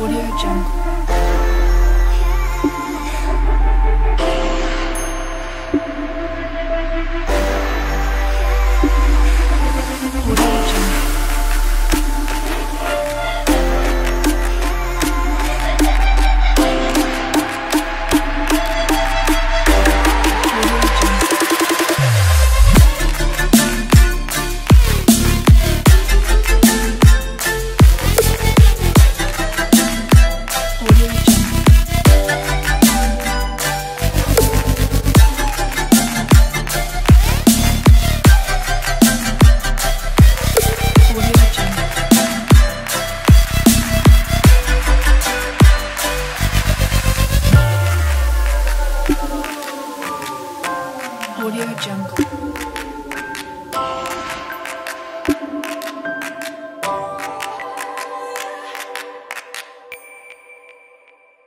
Audio Jungle. Audio Jungle.